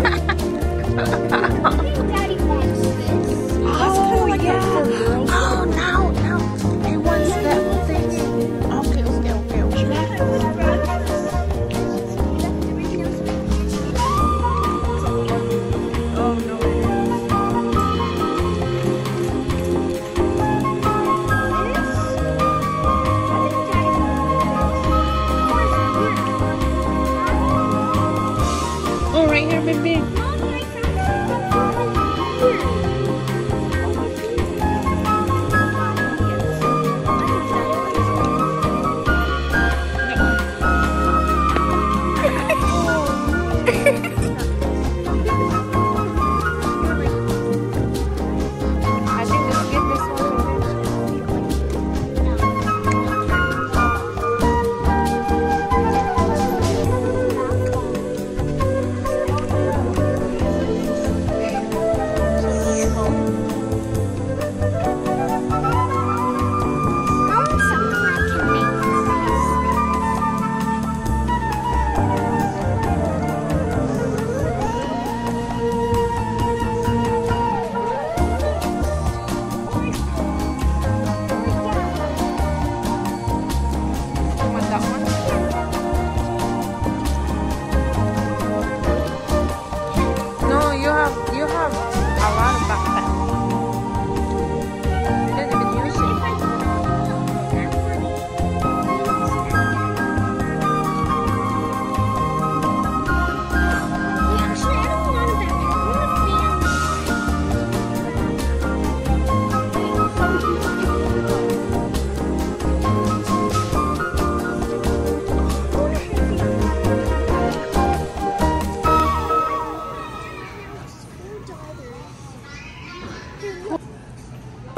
哈哈哈哈哈哈！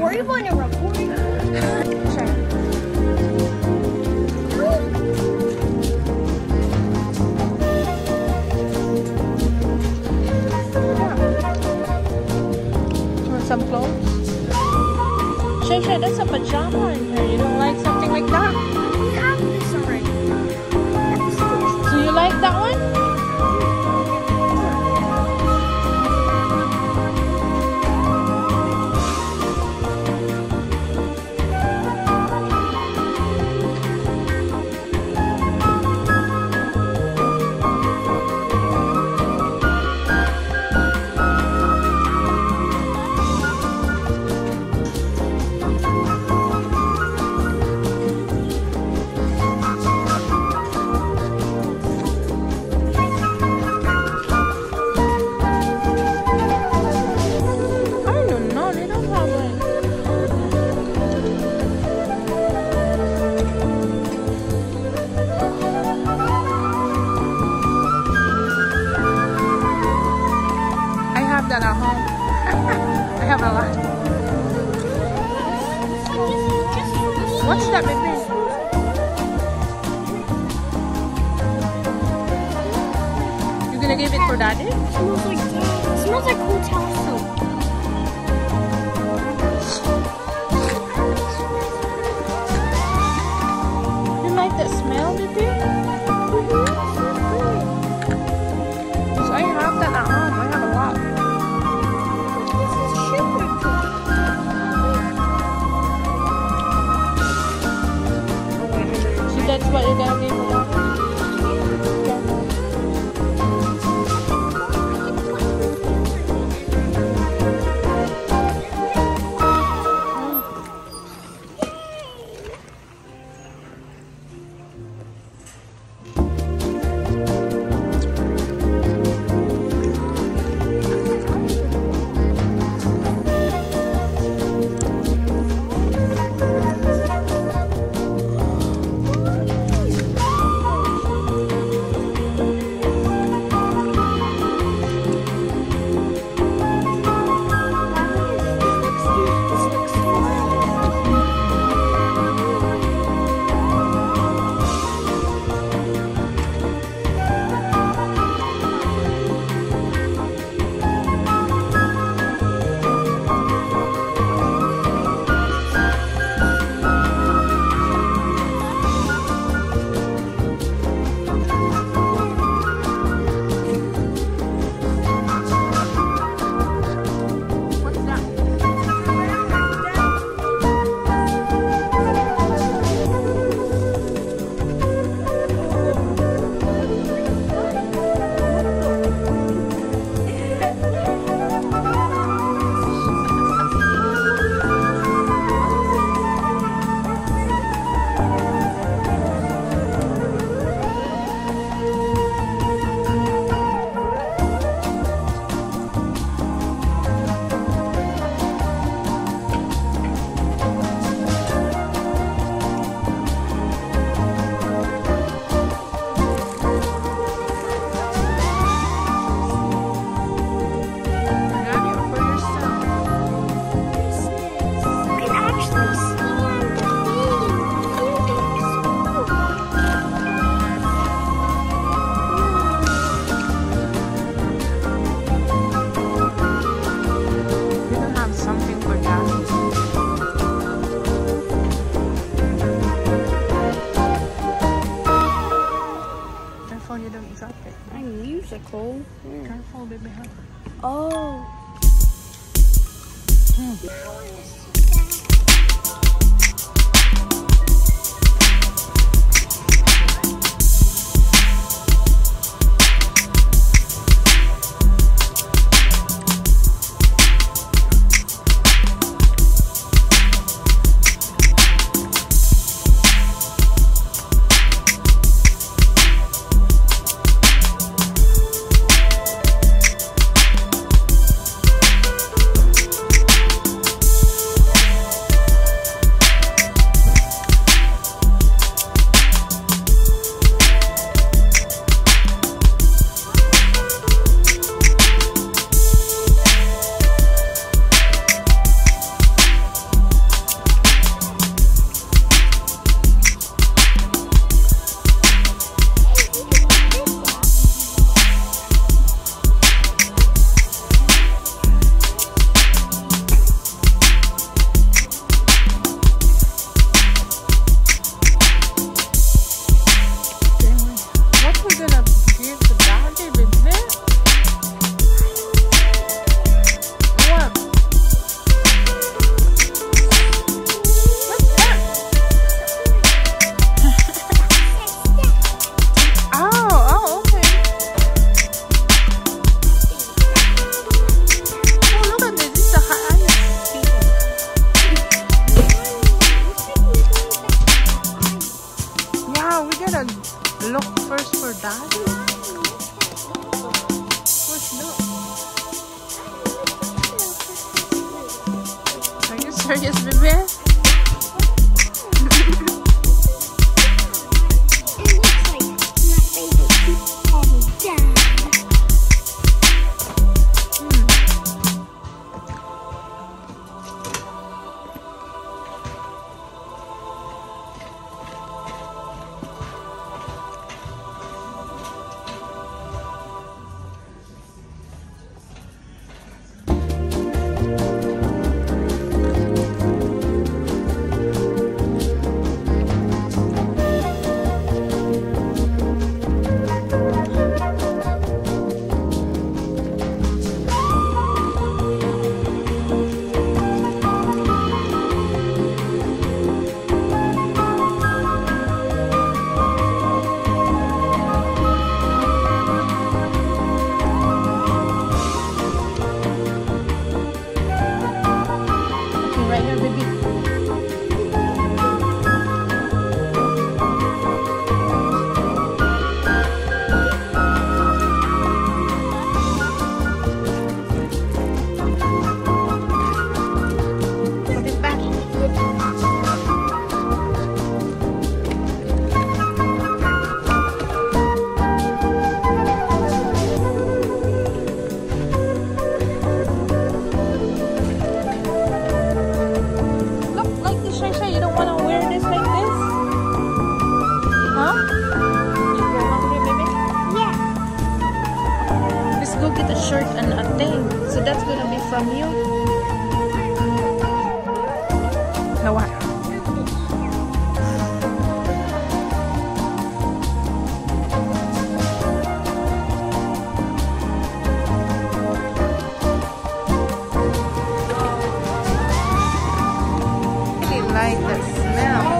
Were you going to report Some clothes? Shay, Shay, that's a pajama. have. What's that baby? You gonna give it for daddy? It smells like it smells like hotel soap. You like that smell, baby? Yeah. get a shirt and a thing. So that's gonna be from you. Now what? I like the smell.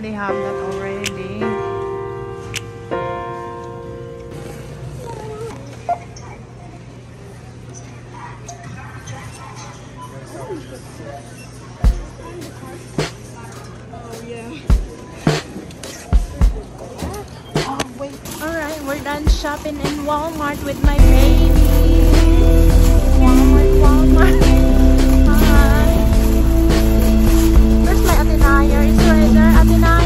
Daddy have that already. Oh, oh wait. Alright, we're done shopping in Walmart with my baby. tires, further up in